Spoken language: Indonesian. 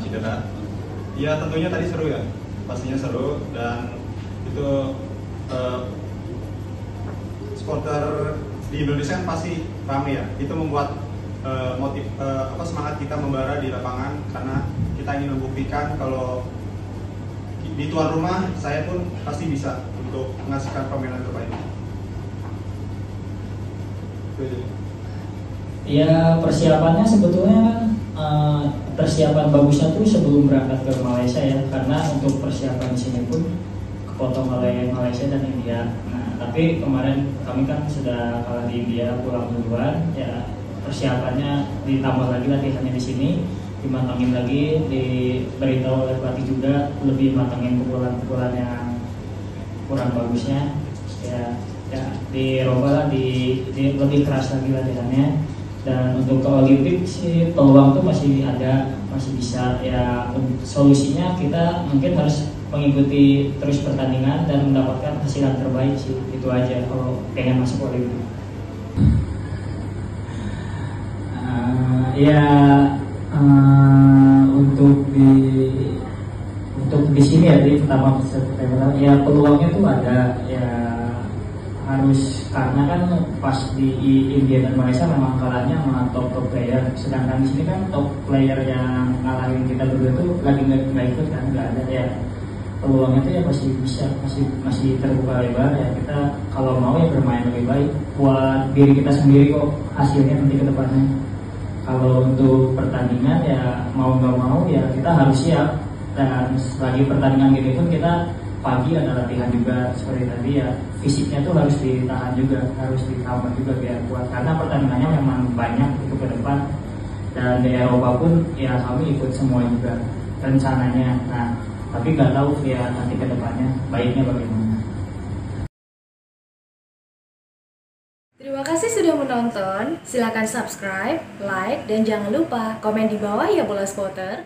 Cidera. Ya tentunya tadi seru ya, pastinya seru dan itu eh, supporter di Indonesia kan pasti ramai ya. Itu membuat eh, motif eh, apa semangat kita membara di lapangan karena kita ingin membuktikan kalau di tuan rumah saya pun pasti bisa untuk menghasilkan permainan terbaik. Itu aja. Ya persiapannya sebetulnya eh, persiapan bagusnya tuh sebelum berangkat ke Malaysia ya karena untuk persiapan di sini pun kepotong oleh Malaysia dan India. Nah tapi kemarin kami kan sudah kalah di India pulang duluan ya persiapannya ditambah lagi latihannya di sini dimatangin lagi diberitahu oleh pelatih juga lebih matangin pukulan-pukulan yang kurang bagusnya ya ya dirubah lah di, di lebih keras lagi latihannya dan untuk ke Olimpik sih peluang tuh masih ada masih bisa. Ya solusinya kita mungkin harus mengikuti terus pertandingan dan mendapatkan hasil yang terbaik sih. Itu aja kalau pengen masuk Olimpik Eh, ya eh, untuk di untuk di sini ya di pertama ya peluangnya tuh ada. Ya harus karena kan pas di India dan Malaysia memang kalahnya sama top top player. Sedangkan di sini kan top player yang ngalahin kita berdua tuh lagi nggak ikut kan nggak ada. Ya peluangnya tuh ya masih bisa masih masih terbuka lebar ya. Kita kalau mau ya bermain lebih baik buat diri kita sendiri kok hasilnya nanti ke depannya. Kalau untuk pertandingan ya mau nggak mau ya kita harus siap. Dan lagi pertandingan gini pun kita pagi ada latihan juga seperti tadi ya fisiknya tuh harus ditahan juga harus ditambah juga biar kuat karena pertandingannya memang banyak itu ke depan dan di Eropa pun ya kami ikut semua juga rencananya nah tapi nggak tahu ya nanti ke depannya baiknya bagaimana Terima kasih sudah menonton. Silakan subscribe, like, dan jangan lupa komen di bawah ya bola spotter.